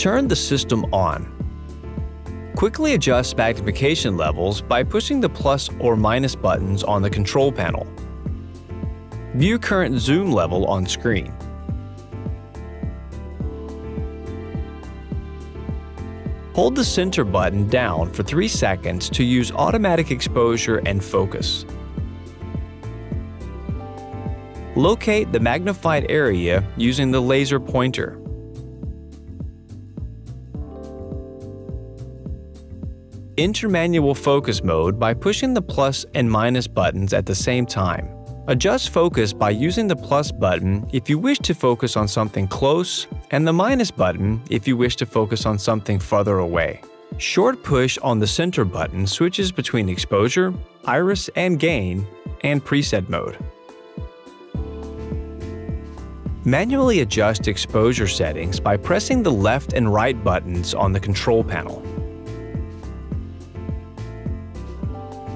Turn the system on. Quickly adjust magnification levels by pushing the plus or minus buttons on the control panel. View current zoom level on screen. Hold the center button down for 3 seconds to use automatic exposure and focus. Locate the magnified area using the laser pointer. Enter manual focus mode by pushing the plus and minus buttons at the same time. Adjust focus by using the plus button if you wish to focus on something close, and the minus button if you wish to focus on something farther away. Short push on the center button switches between exposure, iris and gain, and preset mode. Manually adjust exposure settings by pressing the left and right buttons on the control panel.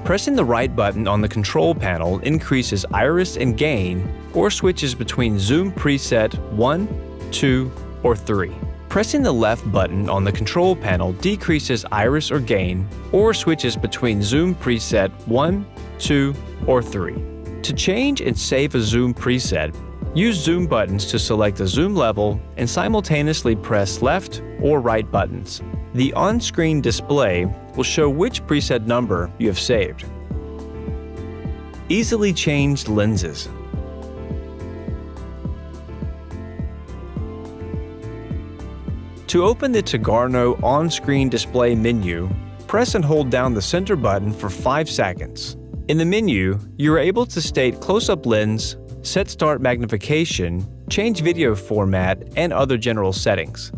Pressing the right button on the control panel increases iris and gain or switches between zoom preset 1, 2, or 3. Pressing the left button on the control panel decreases iris or gain or switches between zoom preset 1, 2, or 3. To change and save a zoom preset, use zoom buttons to select the zoom level and simultaneously press left or right buttons. The on-screen display will show which preset number you have saved. Easily changed lenses. To open the Tagarno on-screen display menu, press and hold down the center button for 5 seconds. In the menu, you are able to state close-up lens, set start magnification, change video format, and other general settings.